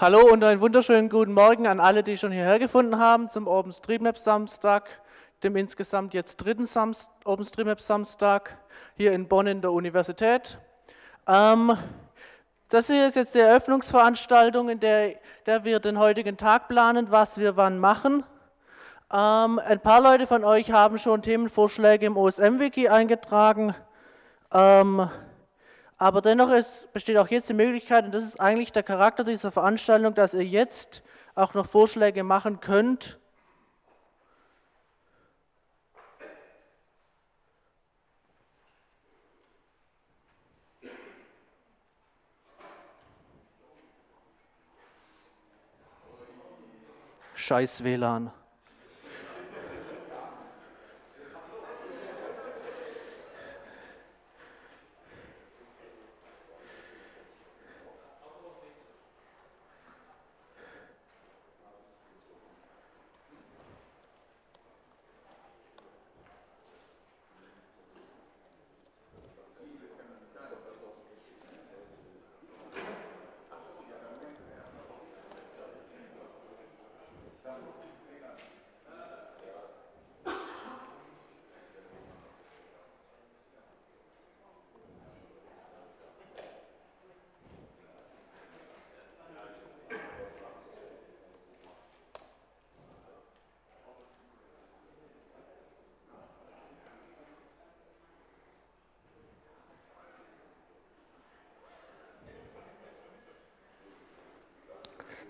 Hallo und einen wunderschönen guten Morgen an alle, die schon hierher gefunden haben zum OpenStreetMap Samstag, dem insgesamt jetzt dritten OpenStreetMap Samstag hier in Bonn in der Universität. Ähm, das hier ist jetzt die Eröffnungsveranstaltung, in der, der wir den heutigen Tag planen, was wir wann machen. Ähm, ein paar Leute von euch haben schon Themenvorschläge im OSM-Wiki eingetragen. Ähm, aber dennoch ist, besteht auch jetzt die Möglichkeit, und das ist eigentlich der Charakter dieser Veranstaltung, dass ihr jetzt auch noch Vorschläge machen könnt. Scheiß WLAN.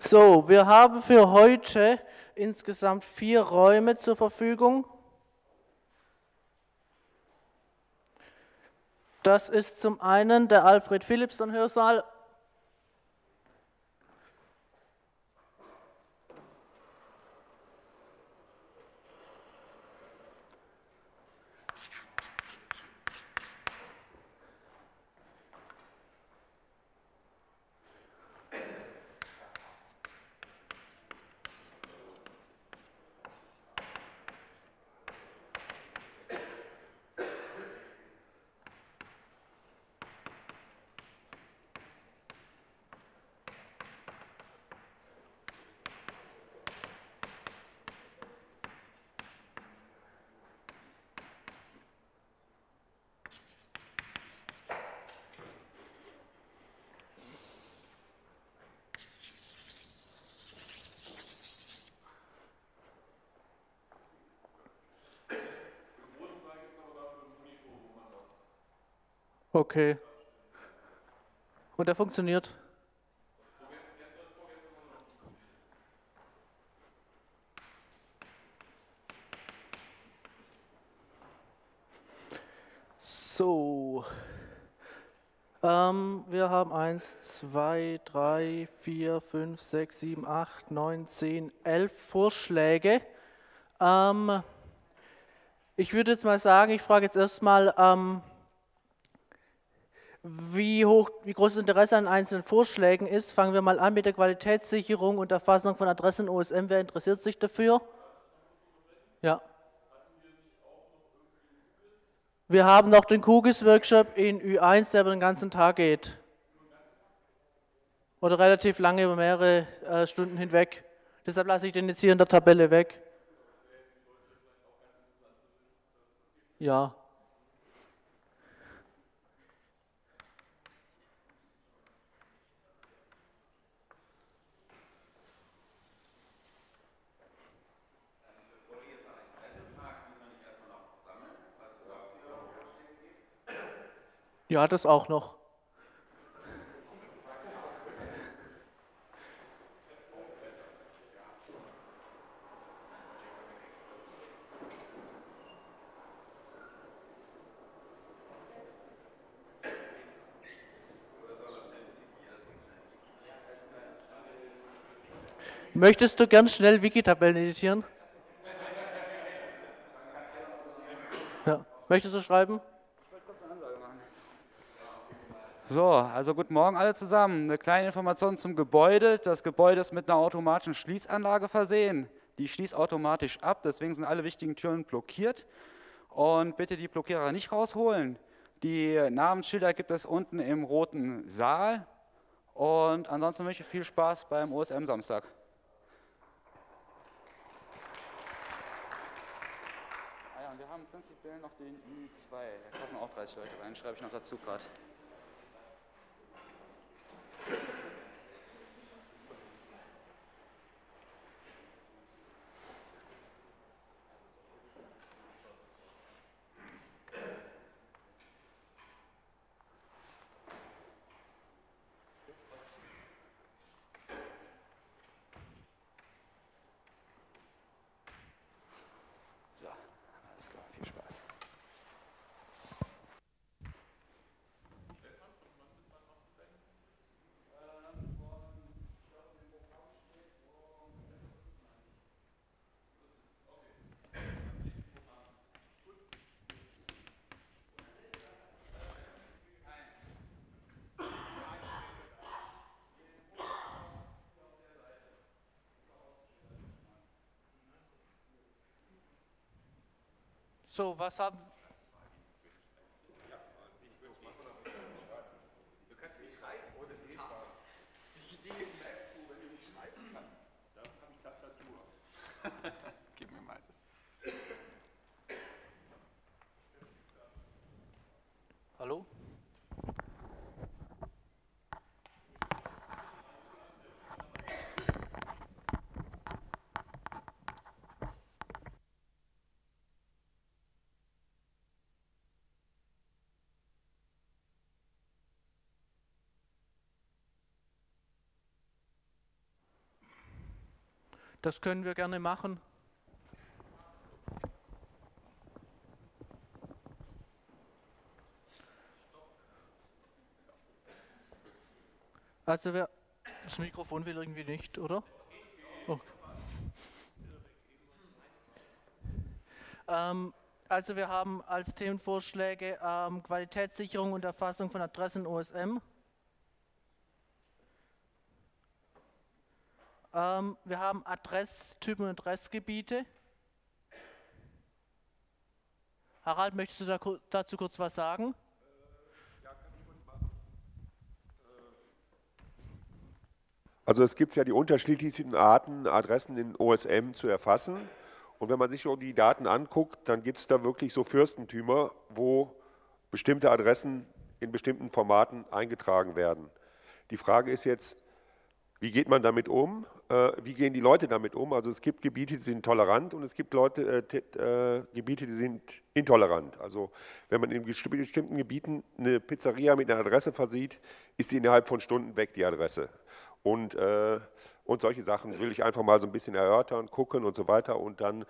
So, wir haben für heute insgesamt vier Räume zur Verfügung. Das ist zum einen der Alfred Philipson Hörsaal Okay. Und der funktioniert? So. Ähm, wir haben 1, 2, 3, 4, 5, 6, 7, 8, 9, 10, 11 Vorschläge. Ähm, ich würde jetzt mal sagen, ich frage jetzt erstmal, ähm, wie, hoch, wie groß das Interesse an einzelnen Vorschlägen ist. Fangen wir mal an mit der Qualitätssicherung und Erfassung von Adressen OSM. Wer interessiert sich dafür? Ja. Wir haben noch den QGIS-Workshop in Ü1, der über den ganzen Tag geht. Oder relativ lange, über mehrere äh, Stunden hinweg. Deshalb lasse ich den jetzt hier in der Tabelle weg. Ja. Ja, das auch noch. Möchtest du gern schnell Wiki-Tabellen editieren? Ja. Möchtest du schreiben? So, also guten Morgen alle zusammen. Eine kleine Information zum Gebäude. Das Gebäude ist mit einer automatischen Schließanlage versehen. Die schließt automatisch ab, deswegen sind alle wichtigen Türen blockiert. Und bitte die Blockierer nicht rausholen. Die Namensschilder gibt es unten im roten Saal. Und ansonsten wünsche ich viel Spaß beim OSM-Samstag. Ah ja, und wir haben prinzipiell noch den I2. Da passen auch 30 Leute rein, schreibe ich noch dazu gerade. So, was. Das können wir gerne machen. Also wer das Mikrofon will irgendwie nicht, oder? Oh. Ähm, also wir haben als Themenvorschläge ähm, Qualitätssicherung und Erfassung von Adressen OSM. Ähm, wir haben Adresstypen und Adressgebiete. Harald, möchtest du da, dazu kurz was sagen? Also es gibt ja die unterschiedlichsten Arten, Adressen in OSM zu erfassen. Und wenn man sich die Daten anguckt, dann gibt es da wirklich so Fürstentümer, wo bestimmte Adressen in bestimmten Formaten eingetragen werden. Die Frage ist jetzt, wie geht man damit um? Äh, wie gehen die Leute damit um? Also es gibt Gebiete, die sind tolerant und es gibt Leute, äh, äh, Gebiete, die sind intolerant. Also wenn man in bestimmten Gebieten eine Pizzeria mit einer Adresse versieht, ist die innerhalb von Stunden weg, die Adresse. Und, äh, und solche Sachen will ich einfach mal so ein bisschen erörtern, gucken und so weiter und dann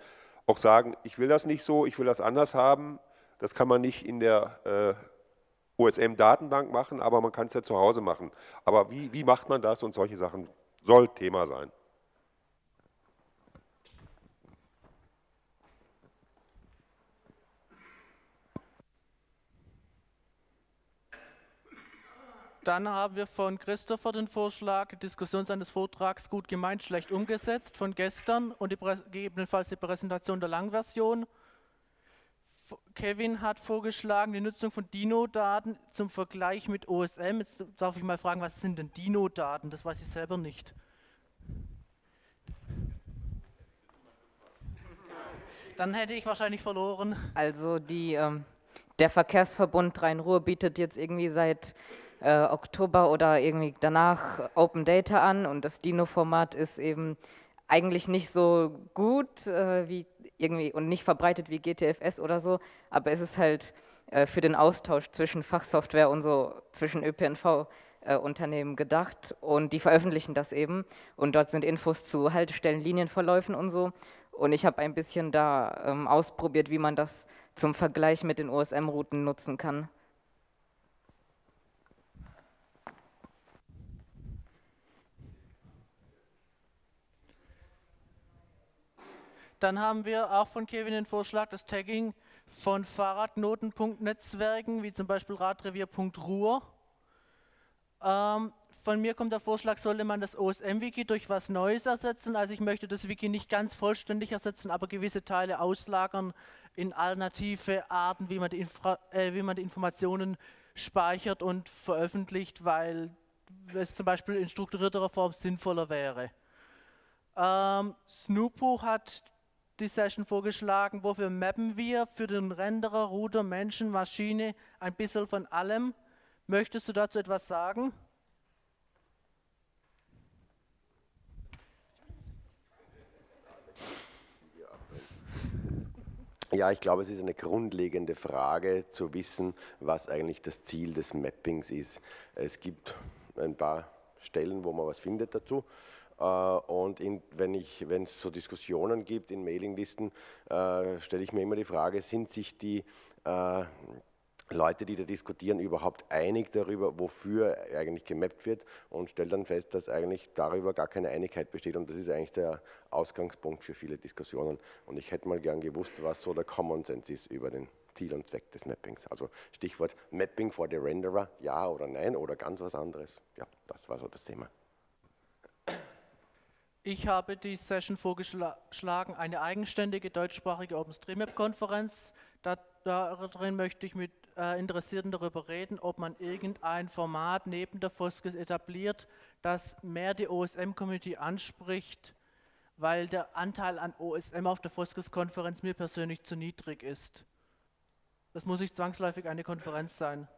auch sagen, ich will das nicht so, ich will das anders haben. Das kann man nicht in der äh, OSM-Datenbank machen, aber man kann es ja zu Hause machen. Aber wie, wie macht man das und solche Sachen soll Thema sein. Dann haben wir von Christopher den Vorschlag, Diskussion seines Vortrags gut gemeint, schlecht umgesetzt von gestern und die, gegebenenfalls die Präsentation der Langversion. Kevin hat vorgeschlagen, die Nutzung von Dino-Daten zum Vergleich mit OSM. Jetzt darf ich mal fragen, was sind denn Dino-Daten? Das weiß ich selber nicht. Dann hätte ich wahrscheinlich verloren. Also die, ähm, der Verkehrsverbund Rhein-Ruhr bietet jetzt irgendwie seit äh, Oktober oder irgendwie danach Open Data an und das Dino-Format ist eben eigentlich nicht so gut äh, wie irgendwie und nicht verbreitet wie GTFS oder so, aber es ist halt äh, für den Austausch zwischen Fachsoftware und so, zwischen ÖPNV-Unternehmen äh, gedacht und die veröffentlichen das eben und dort sind Infos zu Haltestellen, Linienverläufen und so und ich habe ein bisschen da ähm, ausprobiert, wie man das zum Vergleich mit den OSM-Routen nutzen kann. Dann haben wir auch von Kevin den Vorschlag, das Tagging von Fahrradnotenpunktnetzwerken, wie zum Beispiel Radrevier.ruhr. Ähm, von mir kommt der Vorschlag, sollte man das OSM-Wiki durch was Neues ersetzen. Also ich möchte das Wiki nicht ganz vollständig ersetzen, aber gewisse Teile auslagern in alternative Arten, wie man die, Infra äh, wie man die Informationen speichert und veröffentlicht, weil es zum Beispiel in strukturierterer Form sinnvoller wäre. Ähm, Snoopo hat die Session vorgeschlagen, wofür mappen wir für den Renderer, Router, Menschen, Maschine ein bisschen von allem. Möchtest du dazu etwas sagen? Ja, ich glaube, es ist eine grundlegende Frage zu wissen, was eigentlich das Ziel des Mappings ist. Es gibt ein paar Stellen, wo man was findet dazu. Äh, und in, wenn es so Diskussionen gibt in Mailinglisten, äh, stelle ich mir immer die Frage, sind sich die äh, Leute, die da diskutieren, überhaupt einig darüber, wofür eigentlich gemappt wird und stelle dann fest, dass eigentlich darüber gar keine Einigkeit besteht und das ist eigentlich der Ausgangspunkt für viele Diskussionen. Und ich hätte mal gern gewusst, was so der Common Sense ist über den Ziel und Zweck des Mappings. Also Stichwort Mapping for the Renderer, ja oder nein oder ganz was anderes. Ja, das war so das Thema. Ich habe die Session vorgeschlagen, eine eigenständige deutschsprachige OpenStreetMap-Konferenz. Da, darin möchte ich mit äh, Interessierten darüber reden, ob man irgendein Format neben der Foskes etabliert, das mehr die OSM-Community anspricht, weil der Anteil an OSM auf der Foskes-Konferenz mir persönlich zu niedrig ist. Das muss nicht zwangsläufig eine Konferenz sein.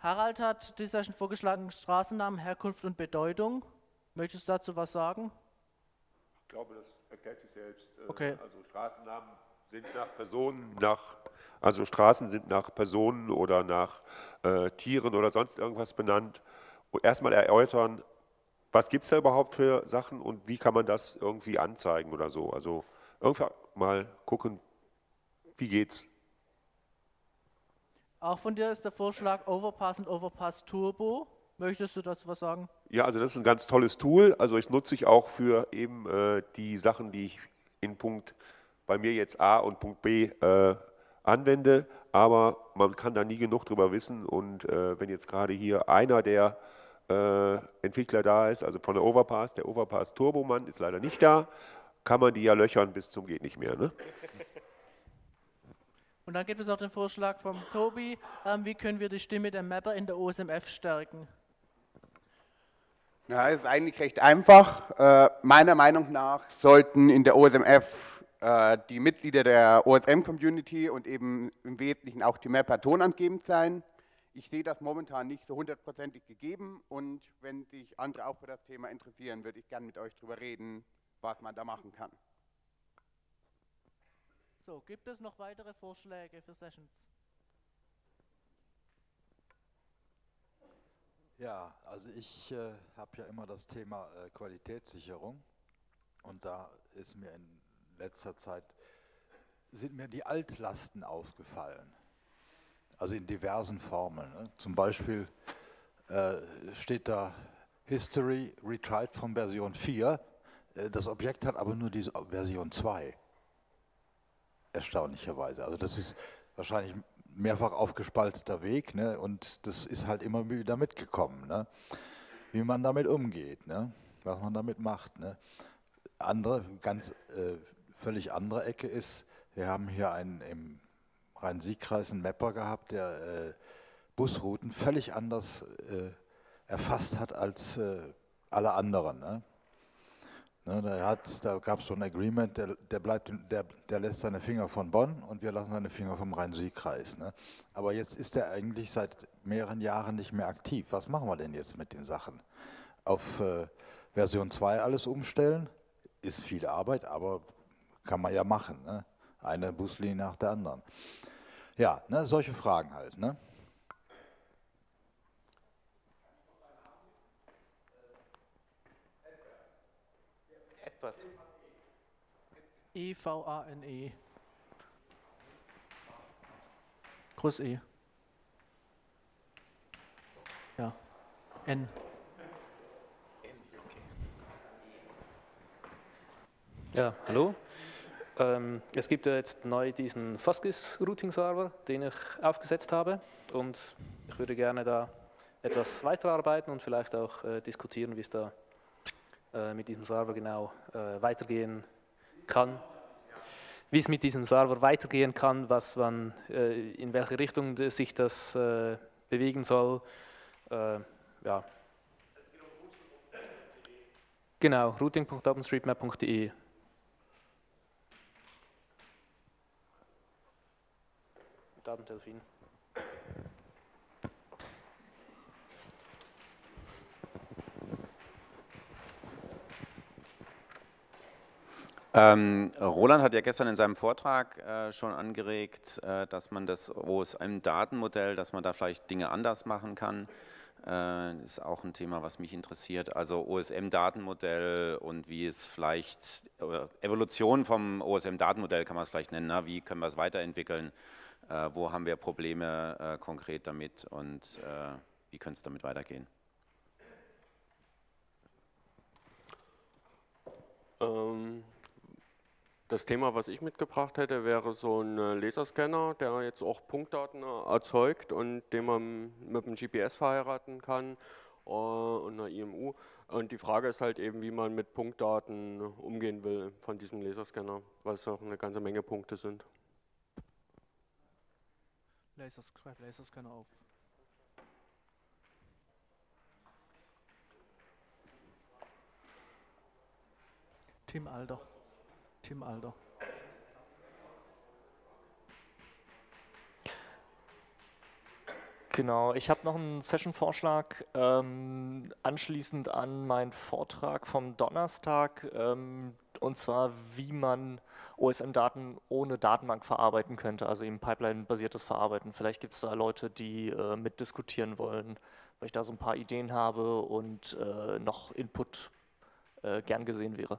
Harald hat die Session vorgeschlagen, Straßennamen, Herkunft und Bedeutung. Möchtest du dazu was sagen? Ich glaube, das erklärt sich selbst. Äh, okay. Also Straßennamen sind nach Personen, nach, also Straßen sind nach Personen oder nach äh, Tieren oder sonst irgendwas benannt. Und erstmal erläutern, was gibt es da überhaupt für Sachen und wie kann man das irgendwie anzeigen oder so. Also irgendwann mal gucken, wie geht's. Auch von dir ist der Vorschlag Overpass und Overpass Turbo. Möchtest du dazu was sagen? Ja, also das ist ein ganz tolles Tool. Also ich nutze ich auch für eben äh, die Sachen, die ich in Punkt bei mir jetzt A und Punkt B äh, anwende. Aber man kann da nie genug drüber wissen. Und äh, wenn jetzt gerade hier einer der äh, Entwickler da ist, also von der Overpass, der Overpass Turboman ist leider nicht da, kann man die ja löchern bis zum geht nicht mehr. Ne? Und dann gibt es auch den Vorschlag von Tobi, ähm, wie können wir die Stimme der Mapper in der OSMF stärken? Ja, ist eigentlich recht einfach. Äh, meiner Meinung nach sollten in der OSMF äh, die Mitglieder der OSM-Community und eben im Wesentlichen auch die Mapper tonangebend sein. Ich sehe das momentan nicht so hundertprozentig gegeben und wenn sich andere auch für das Thema interessieren, würde ich gerne mit euch darüber reden, was man da machen kann. So, gibt es noch weitere Vorschläge für Sessions? Ja, also ich äh, habe ja immer das Thema äh, Qualitätssicherung und da ist mir in letzter Zeit, sind mir die Altlasten aufgefallen, also in diversen Formen. Ne? Zum Beispiel äh, steht da History Retried von Version 4, äh, das Objekt hat aber nur die Version 2, erstaunlicherweise. Also das ist wahrscheinlich mehrfach aufgespalteter Weg ne? und das ist halt immer wieder mitgekommen, ne? wie man damit umgeht, ne? was man damit macht. Ne? Andere, ganz äh, völlig andere Ecke ist, wir haben hier einen im Rhein-Sieg-Kreis einen Mapper gehabt, der äh, Busrouten völlig anders äh, erfasst hat als äh, alle anderen. Ne? Ne, da, hat, da gab es so ein Agreement, der, der, bleibt, der, der lässt seine Finger von Bonn und wir lassen seine Finger vom Rhein-Sieg-Kreis. Ne? Aber jetzt ist er eigentlich seit mehreren Jahren nicht mehr aktiv. Was machen wir denn jetzt mit den Sachen? Auf äh, Version 2 alles umstellen, ist viel Arbeit, aber kann man ja machen. Ne? Eine Buslinie nach der anderen. Ja, ne, solche Fragen halt. Edward. E-V-A-N-E. Groß E. Ja. N. Ja, hallo. Ähm, es gibt ja jetzt neu diesen Foskis Routing Server, den ich aufgesetzt habe und ich würde gerne da etwas weiterarbeiten und vielleicht auch äh, diskutieren, wie es da äh, mit diesem Server genau äh, weitergehen kann. Wie es mit diesem Server weitergehen kann, was man, äh, in welche Richtung sich das äh, bewegen soll, äh, ja. Genau, routing.openstreetmap.de. Datentelefon. Ähm, Roland hat ja gestern in seinem Vortrag äh, schon angeregt, äh, dass man das OSM-Datenmodell, dass man da vielleicht Dinge anders machen kann. Äh, ist auch ein Thema, was mich interessiert. Also OSM-Datenmodell und wie es vielleicht, Evolution vom OSM-Datenmodell kann man es vielleicht nennen, na? wie können wir es weiterentwickeln, äh, wo haben wir Probleme äh, konkret damit und äh, wie könnte es damit weitergehen. Ähm, das Thema, was ich mitgebracht hätte, wäre so ein äh, Laserscanner, der jetzt auch Punktdaten äh, erzeugt und den man mit dem GPS verheiraten kann äh, und einer IMU. Und die Frage ist halt eben, wie man mit Punktdaten umgehen will von diesem Laserscanner, weil es auch eine ganze Menge Punkte sind. Lasers, Laserscanner auf. Tim Alder. Tim Alder. Genau, ich habe noch einen Session-Vorschlag ähm, anschließend an meinen Vortrag vom Donnerstag, ähm, und zwar wie man OSM-Daten ohne Datenbank verarbeiten könnte, also eben Pipeline-basiertes Verarbeiten. Vielleicht gibt es da Leute, die äh, mitdiskutieren wollen, weil ich da so ein paar Ideen habe und äh, noch Input äh, gern gesehen wäre.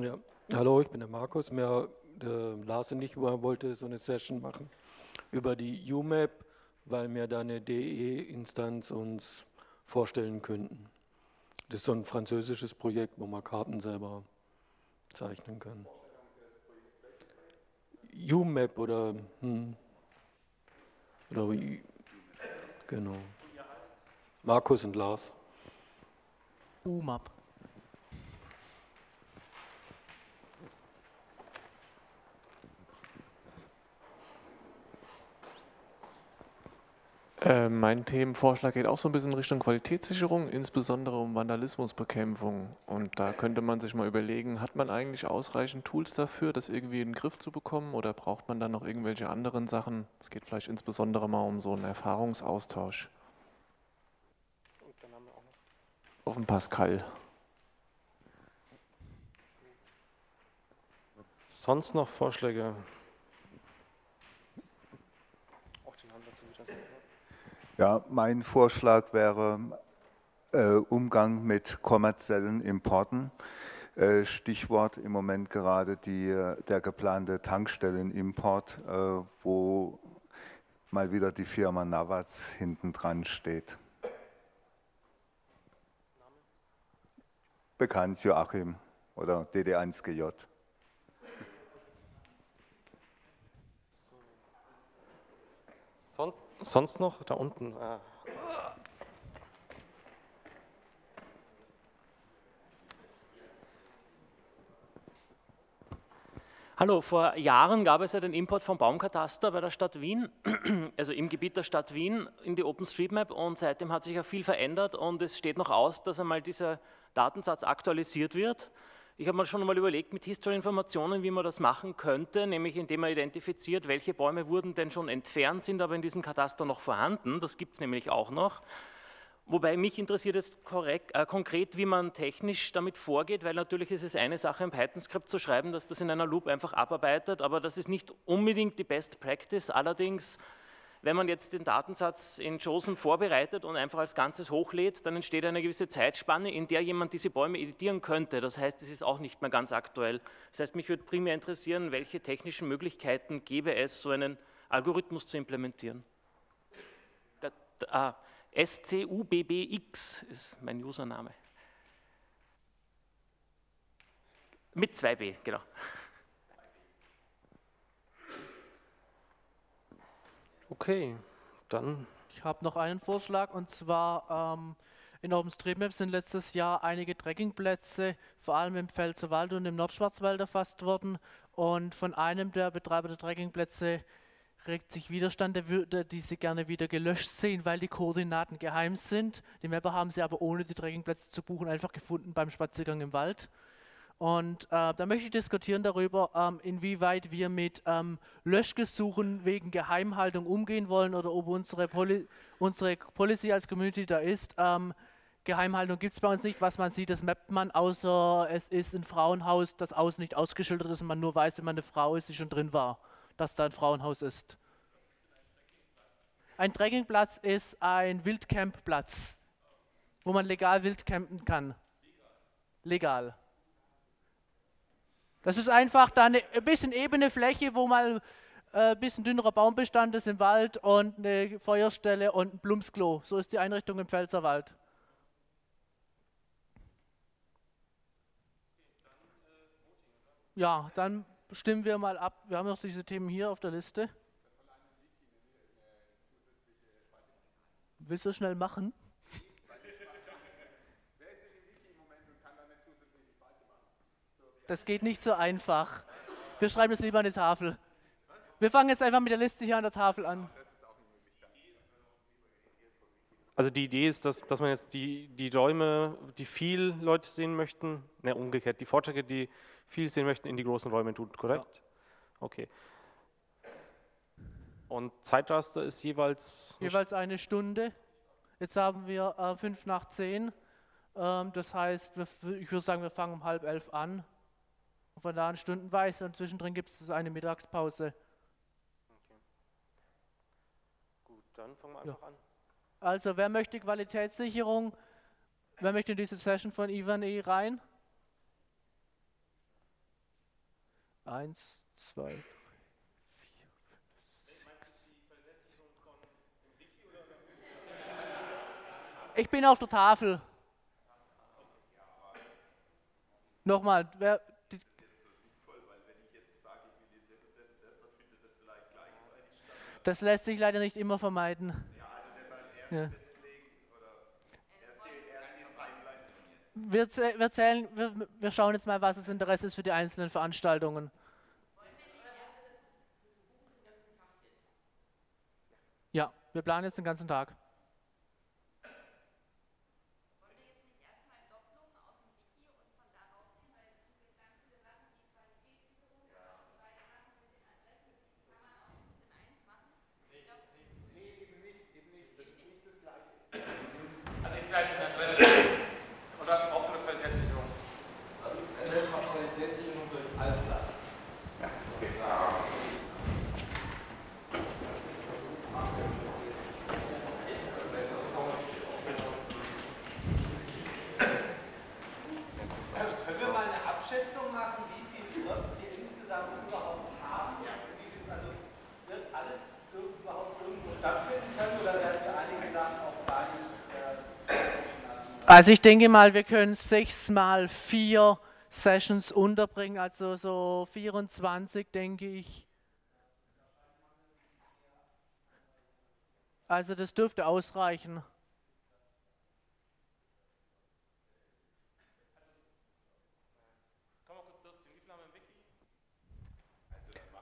Ja, hallo, ich bin der Markus. Mir, der Lars und ich wollte so eine Session machen über die UMAP, weil wir da eine DE-Instanz uns vorstellen könnten. Das ist so ein französisches Projekt, wo man Karten selber zeichnen kann. UMAP oder, hm, oder genau. Markus und Lars. UMAP. Äh, mein Themenvorschlag geht auch so ein bisschen in Richtung Qualitätssicherung, insbesondere um Vandalismusbekämpfung. Und da könnte man sich mal überlegen, hat man eigentlich ausreichend Tools dafür, das irgendwie in den Griff zu bekommen oder braucht man dann noch irgendwelche anderen Sachen? Es geht vielleicht insbesondere mal um so einen Erfahrungsaustausch. Auf den Pascal. Sonst noch Vorschläge? Ja, mein Vorschlag wäre äh, Umgang mit kommerziellen Importen. Äh, Stichwort im Moment gerade die, der geplante Tankstellenimport, äh, wo mal wieder die Firma Navaz hinten dran steht. Bekannt Joachim oder DD1GJ. Sonst noch? Da unten. Ah. Hallo, vor Jahren gab es ja den Import von Baumkataster bei der Stadt Wien, also im Gebiet der Stadt Wien in die OpenStreetMap und seitdem hat sich ja viel verändert und es steht noch aus, dass einmal dieser Datensatz aktualisiert wird. Ich habe mir schon einmal überlegt mit History-Informationen, wie man das machen könnte, nämlich indem man identifiziert, welche Bäume wurden denn schon entfernt, sind aber in diesem Kataster noch vorhanden. Das gibt es nämlich auch noch. Wobei mich interessiert jetzt korrekt, äh, konkret, wie man technisch damit vorgeht, weil natürlich ist es eine Sache, ein Python-Skript zu schreiben, das das in einer Loop einfach abarbeitet, aber das ist nicht unbedingt die Best Practice. Allerdings wenn man jetzt den Datensatz in JSON vorbereitet und einfach als Ganzes hochlädt, dann entsteht eine gewisse Zeitspanne, in der jemand diese Bäume editieren könnte. Das heißt, es ist auch nicht mehr ganz aktuell. Das heißt, mich würde primär interessieren, welche technischen Möglichkeiten gäbe es, so einen Algorithmus zu implementieren. Da, da, ah, SCUBBX ist mein Username. Mit 2b, genau. Okay, dann. Ich habe noch einen Vorschlag und zwar, ähm, In OpenStreetMap sind letztes Jahr einige Trekkingplätze, vor allem im Pfälzerwald und im Nordschwarzwald erfasst worden. Und von einem der Betreiber der Trekkingplätze regt sich Widerstand, der würde diese gerne wieder gelöscht sehen, weil die Koordinaten geheim sind. Die Mapper haben sie aber ohne die Trekkingplätze zu buchen einfach gefunden beim Spaziergang im Wald. Und äh, da möchte ich diskutieren darüber, ähm, inwieweit wir mit ähm, Löschgesuchen wegen Geheimhaltung umgehen wollen oder ob unsere, Poli unsere Policy als Community da ist, ähm, Geheimhaltung gibt es bei uns nicht. Was man sieht, das mappt man, außer es ist ein Frauenhaus, das außen nicht ausgeschildert ist und man nur weiß, wenn man eine Frau ist, die schon drin war, dass da ein Frauenhaus ist. Ein Trekkingplatz ist ein Wildcampplatz, wo man legal wild campen kann. Legal. Das ist einfach da eine ein bisschen ebene Fläche, wo mal ein äh, bisschen dünnerer Baumbestand ist im Wald und eine Feuerstelle und ein Blumsklo. So ist die Einrichtung im Pfälzerwald. Ja, dann stimmen wir mal ab. Wir haben noch diese Themen hier auf der Liste. Willst du schnell machen? Das geht nicht so einfach. Wir schreiben es lieber an die Tafel. Wir fangen jetzt einfach mit der Liste hier an der Tafel an. Also die Idee ist, dass, dass man jetzt die, die Räume, die viel Leute sehen möchten, ne, umgekehrt, die Vorträge, die viel sehen möchten, in die großen Räume tut, korrekt? Ja. Okay. Und Zeitraster ist jeweils? Jeweils eine Stunde. Jetzt haben wir äh, fünf nach zehn. Ähm, das heißt, wir, ich würde sagen, wir fangen um halb elf an. Und von da an stundenweise und zwischendrin gibt es eine Mittagspause. Okay. Gut, dann fangen wir einfach ja. an. Also, wer möchte Qualitätssicherung? Wer möchte in diese Session von Ivan E rein? Eins, zwei, drei, vier, fünf, Ich bin auf der Tafel. Nochmal, wer, das lässt sich leider nicht immer vermeiden. Ja. Wir, wir, zählen, wir, wir schauen jetzt mal, was das Interesse ist für die einzelnen Veranstaltungen. Ja, wir planen jetzt den ganzen Tag. Also ich denke mal, wir können sechs mal vier Sessions unterbringen, also so 24 denke ich. Also das dürfte ausreichen.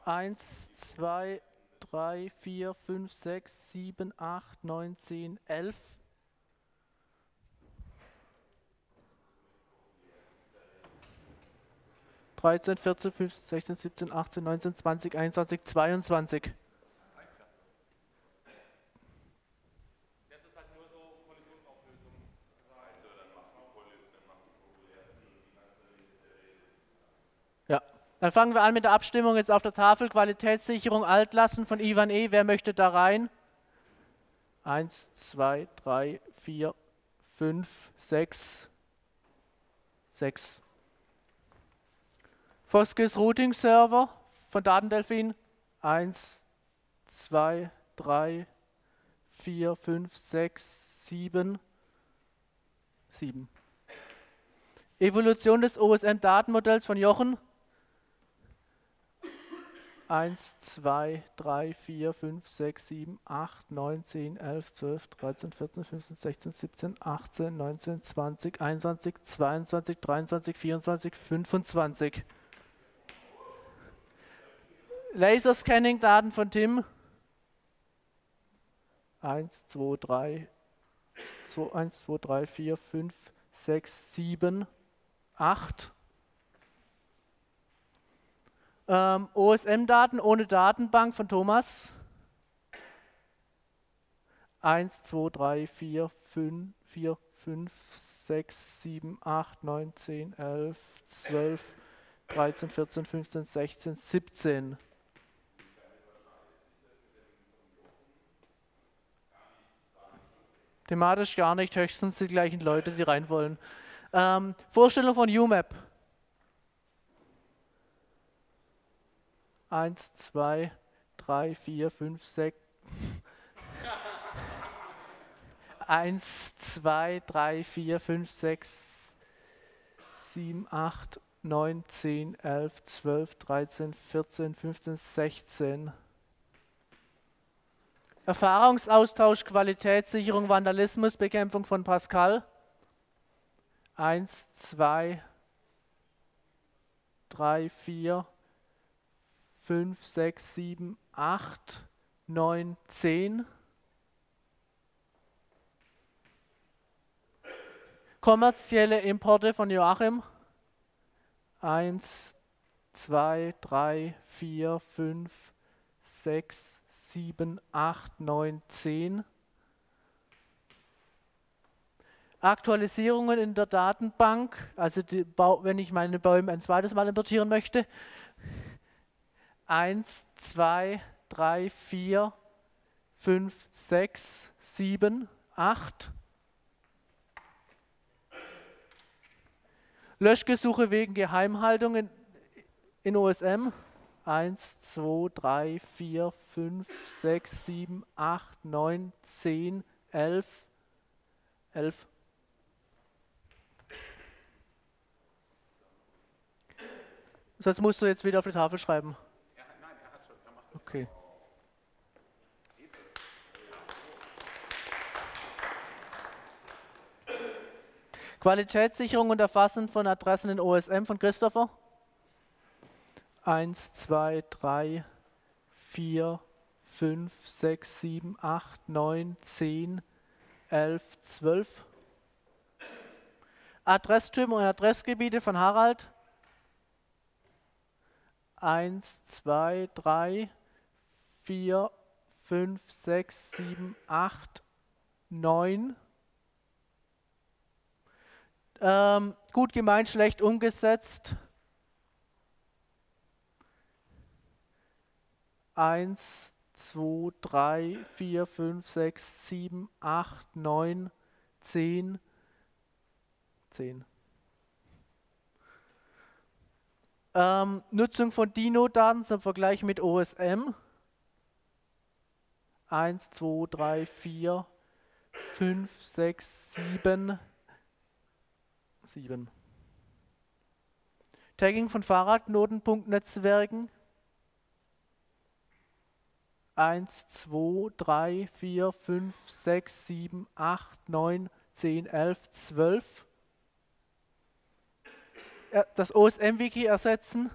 Eins, zwei, drei, vier, fünf, sechs, sieben, acht, neun, zehn, elf. 13, 14, 15, 16, 17, 18, 19, 20, 21, 22. Ja, dann fangen wir an mit der Abstimmung jetzt auf der Tafel. Qualitätssicherung Altlassen von Ivan E. Wer möchte da rein? Eins, zwei, drei, vier, fünf, sechs, sechs. Foskis Routing Server von Datendelfin 1, 2, 3, 4, 5, 6, 7, 7. Evolution des OSM-Datenmodells von Jochen 1, 2, 3, 4, 5, 6, 7, 8, 9, 10, 11, 12, 13, 14, 15, 16, 17, 18, 19, 20, 21, 22, 23, 24, 25. Laserscanning-Daten von Tim. 1, 2, 3, 2, 1, 2, 3, 4, 5, 6, 7, 8. Ähm, OSM-Daten ohne Datenbank von Thomas. 1, 2, 3, 4, 5, 4, 5, 6, 7, 8, 9, 10, 11, 12, 13, 14, 15, 16, 17. Thematisch gar nicht, höchstens die gleichen Leute, die rein wollen. Ähm, Vorstellung von UMAP. 1, 2, 3, 4, 5, 6. 1, 2, 3, 4, 5, 6, 7, 8, 9, 10, 11, 12, 13, 14, 15, 16. Erfahrungsaustausch, Qualitätssicherung, Vandalismusbekämpfung von Pascal. 1, 2, 3, 4, 5, 6, 7, 8, 9, 10. Kommerzielle Importe von Joachim. 1, 2, 3, 4, 5, 6, 7, 8, 9, 10. Aktualisierungen in der Datenbank, also die, wenn ich meine Bäume ein zweites Mal importieren möchte. 1, 2, 3, 4, 5, 6, 7, 8. Löschgesuche wegen Geheimhaltung in, in OSM. 1, 2, 3, 4, 5, 6, 7, 8, 9, 10, 11. 11. Sonst musst du jetzt wieder auf die Tafel schreiben. Okay. Qualitätssicherung und Erfassen von Adressen in OSM von Christopher. 1, 2, 3, 4, 5, 6, 7, 8, 9, 10, 11, 12. Adresstypen und Adressgebiete von Harald. 1, 2, 3, 4, 5, 6, 7, 8, 9. Ähm, gut gemeint, schlecht umgesetzt. 1, 2, 3, 4, 5, 6, 7, 8, 9, 10, 10. Ähm, Nutzung von Dino-Daten zum Vergleich mit OSM. 1, 2, 3, 4, 5, 6, 7. 7. Tagging von Fahrradknotenpunktnetzwerken. 1, 2, 3, 4, 5, 6, 7, 8, 9, 10, 11, 12 das OSM-Wiki ersetzen.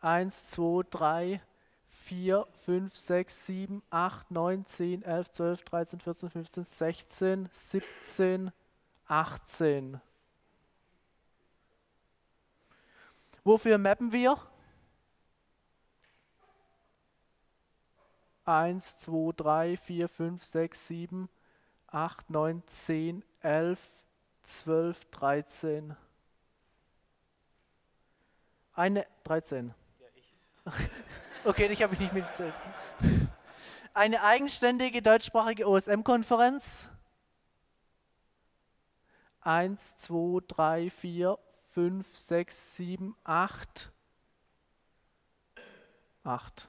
1, 2, 3, 4, 5, 6, 7, 8, 9, 10, 11, 12, 13, 14, 15, 16, 17, 18. Wofür mappen wir? 1, 2, 3, 4, 5, 6, 7, 8, 9, 10, 11, 12, 13. Eine, 13. Ja, ich. okay, ich habe mich nicht mitgezählt. Eine eigenständige deutschsprachige OSM-Konferenz. 1, 2, 3, 4, 5, 6, 7, 8. 8.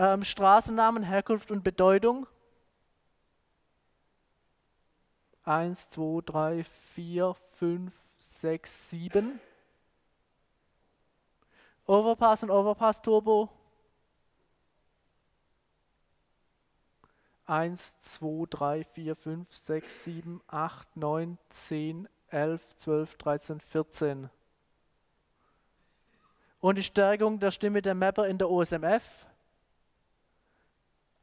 Ähm, Straßennamen, Herkunft und Bedeutung. 1, 2, 3, 4, 5, 6, 7. Overpass und Overpass Turbo. 1, 2, 3, 4, 5, 6, 7, 8, 9, 10, 11, 12, 13, 14. Und die Stärkung der Stimme der Mapper in der OSMF.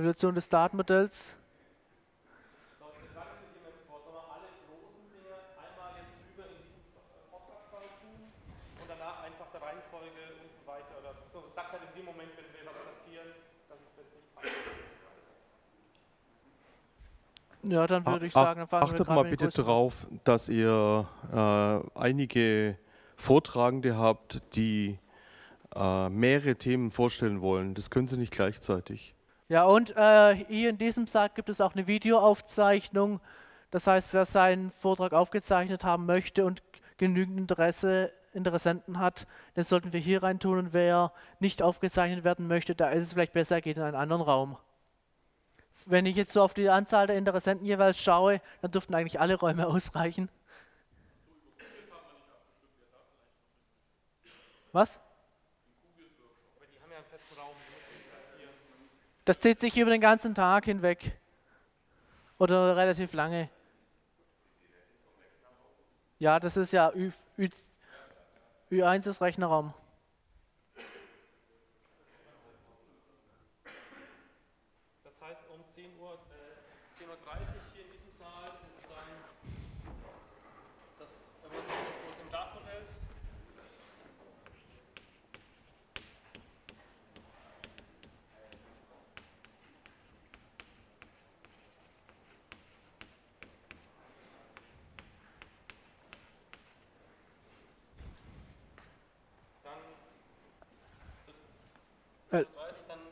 jetzt nicht passt. Ja, dann würde ich Ach- sagen, wir Achtet mal bitte drauf, dass ihr äh, einige Vortragende habt, die äh, mehrere Themen vorstellen wollen. Das können sie nicht gleichzeitig. Ja, und äh, hier in diesem Saal gibt es auch eine Videoaufzeichnung. Das heißt, wer seinen Vortrag aufgezeichnet haben möchte und genügend Interesse, Interessenten hat, den sollten wir hier reintun. Und wer nicht aufgezeichnet werden möchte, da ist es vielleicht besser, er geht in einen anderen Raum. Wenn ich jetzt so auf die Anzahl der Interessenten jeweils schaue, dann dürften eigentlich alle Räume ausreichen. Was? Das zieht sich über den ganzen Tag hinweg. Oder relativ lange. Ja, das ist ja Ü, Ü, Ü1 ist Rechnerraum. Das heißt, um 10 Uhr, äh, 10.30 Uhr hier in diesem Saal ist dann das Evaluation des OSM Datenmodells. Dann El- 11.30 dann, äh,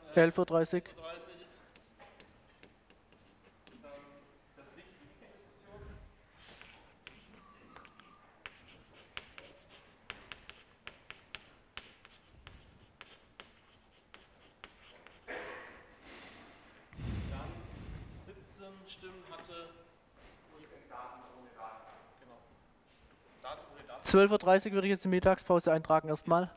11.30 Uhr. 11.30 Dann das Wiki- die Wiki-Diskussion. Dann 17 Stimmen hatte Genau. Daten ohne Daten. 12.30 Uhr würde ich jetzt die Mittagspause eintragen erstmal.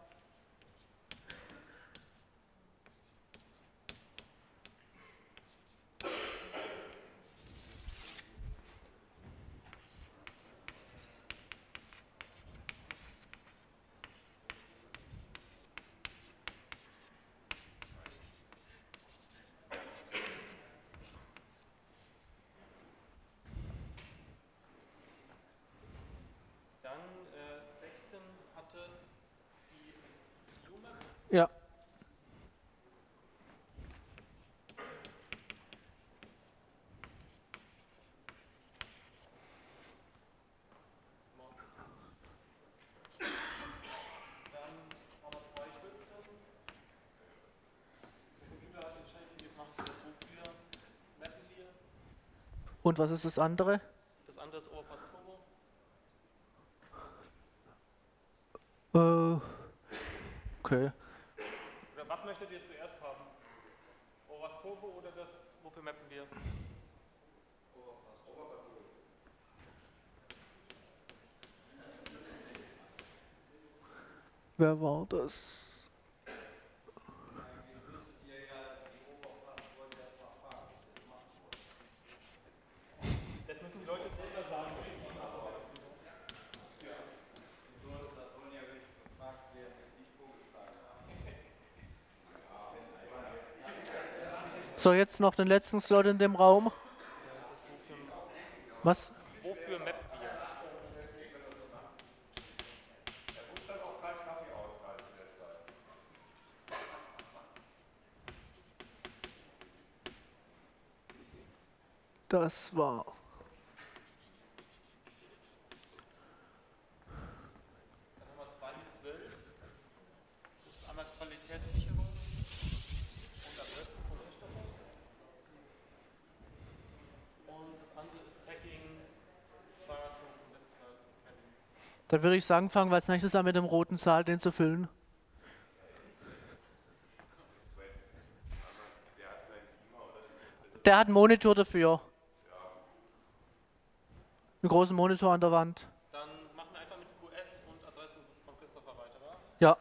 Dann äh, 16 hatte die Lume. Ja. Dann haben wir zwei 14. Der Computer hat entschieden, jetzt macht es so für Mappen hier. Und was ist das andere? Das andere ist Overpass Turbo. Äh, okay. Oder was möchtet ihr zuerst haben? Overpass Turbo oder das, wofür mappen wir? Wer war das? So, jetzt noch den letzten Slot in dem Raum. Was? Wofür wir? Das war. Dann haben wir 2 mit 12. Das ist einmal Qualitätssicherung und Adressen von Richthofen. Und das andere ist Tagging, Steuerung und Netzwerk. Dann würde ich sagen, fangen wir als nächstes an mit dem roten Saal, den zu füllen. Der hat einen Monitor dafür. Einen großen Monitor an der Wand. Dann machen wir einfach mit QS und Adressen von Christopher weiter, oder? Ja.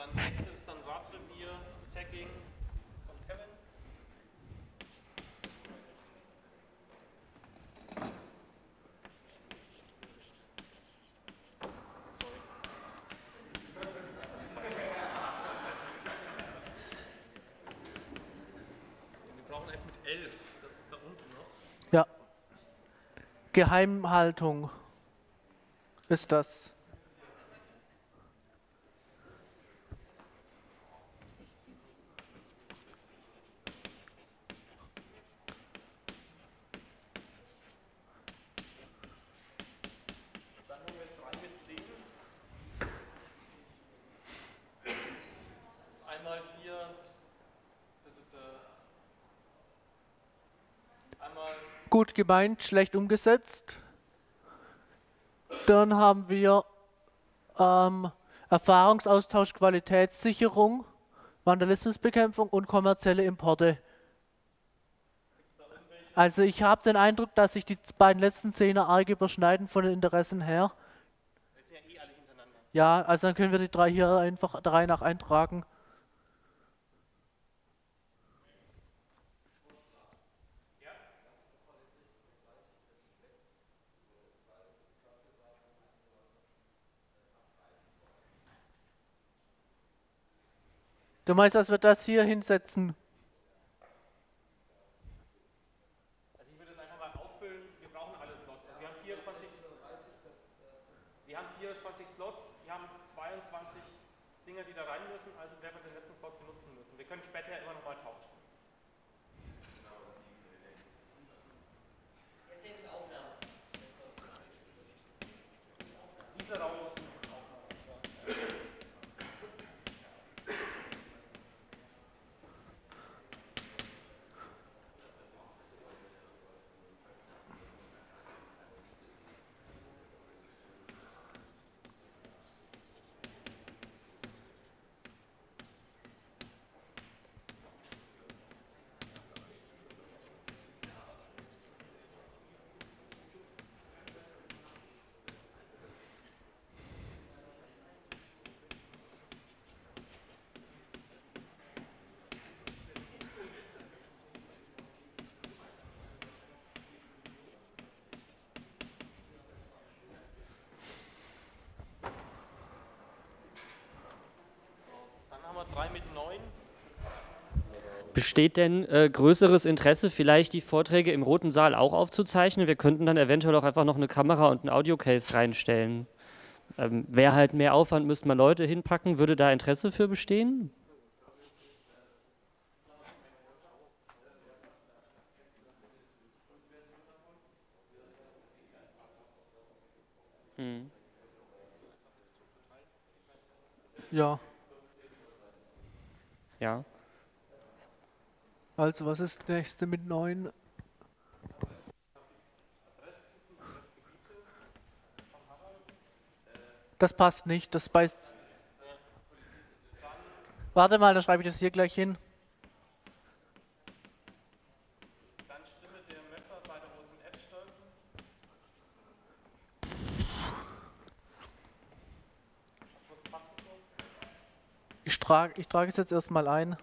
Dann nächste ist dann Radrevier, Tagging von Kevin. Wir brauchen eins mit 11, das ist da unten noch. Ja. Geheimhaltung ist das. Dann haben wir 3 mit 10. Das ist einmal hier. d- d- d- Einmal Gut gemeint, schlecht umgesetzt. Dann haben wir ähm, Erfahrungsaustausch, Qualitätssicherung, Vandalismusbekämpfung und kommerzielle Importe. Also ich habe den Eindruck, dass sich die beiden letzten Zehner arg überschneiden von den Interessen her. Eh. Ja, also dann können wir die drei hier einfach drei nach eintragen. Du meinst, dass wir das hier hinsetzen? Also ich würde das einfach mal auffüllen. Wir brauchen alle Slots. Also wir haben 24, wir haben 24 Slots, wir haben 22 Dinge, die da rein müssen, also werden wir den letzten Slot benutzen müssen. Wir können später ja immer nochmal tauschen. Dieser Raum ist eine Aufnahme. Wir 3 mit 9. Besteht denn äh, größeres Interesse, vielleicht die Vorträge im Roten Saal auch aufzuzeichnen? Wir könnten dann eventuell auch einfach noch eine Kamera und ein Audiocase reinstellen. Ähm, Wäre halt mehr Aufwand, müsste man Leute hinpacken. Würde da Interesse für bestehen? Hm. Ja. Ja. Also was ist das nächste mit 9? Das passt nicht, das beißt. Warte mal, dann schreibe ich das hier gleich hin. Dann Stimme der Mapper bei der OSNF steuern. Ich trage ich trage es jetzt erstmal ein.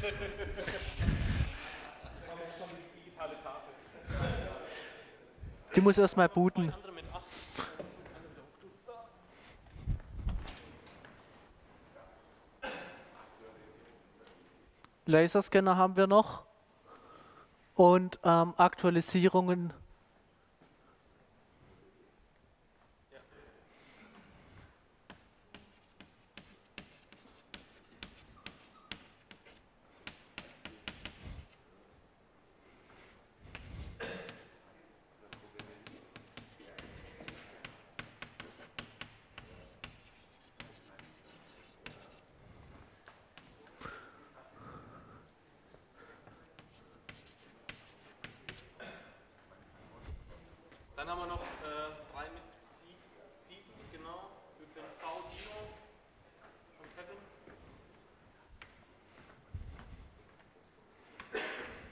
Die muss erstmal booten. Laserscanner haben wir noch und ähm, Aktualisierungen. Dann haben wir noch äh, drei mit sieben, sieben, genau. ÖPNV, Dino von Kevin.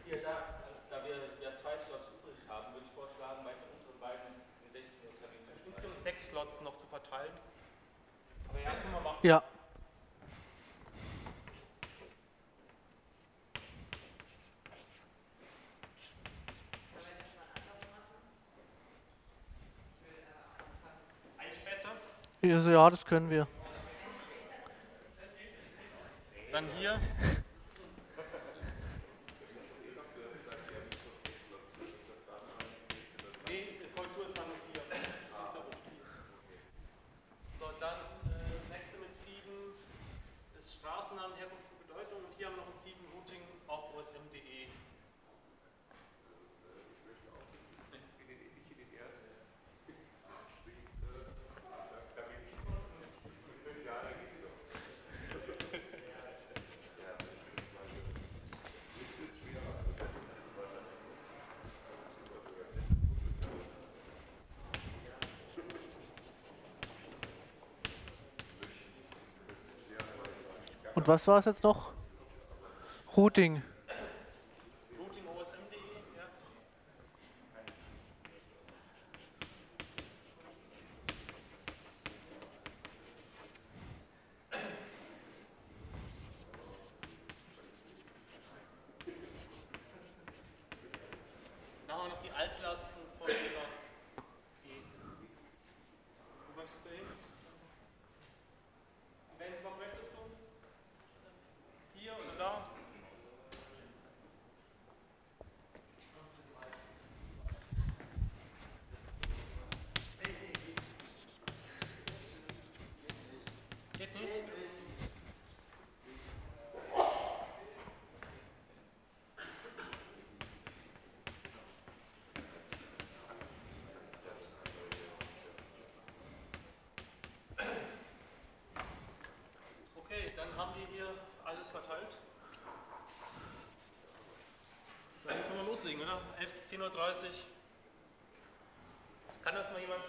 Hier, da, da wir ja zwei Slots übrig haben, würde ich vorschlagen, bei den unteren beiden den 16 Uhr Termin zu Insgesamt sechs Slots noch zu verteilen. Aber ja, können wir machen. Ja. Später. Ja, das können wir. Dann hier. Nee, die Korrektur ist nur vier. Das ist da oben vier. So, dann äh, nächste mit sieben ist Straßennamen, Herkunft und Bedeutung. Und hier haben wir noch ein sieben Routing auf osm.de. Was war es jetzt noch? Routing. Wir noch die Altlasten von Leber G. Wo möchtest du hin? In welchen Slot möchtest du? Hier oder da? Geht nicht? Okay, dann haben wir hier alles verteilt. Dann können wir loslegen, oder? 11, 10.30 Uhr. Kann das mal jemand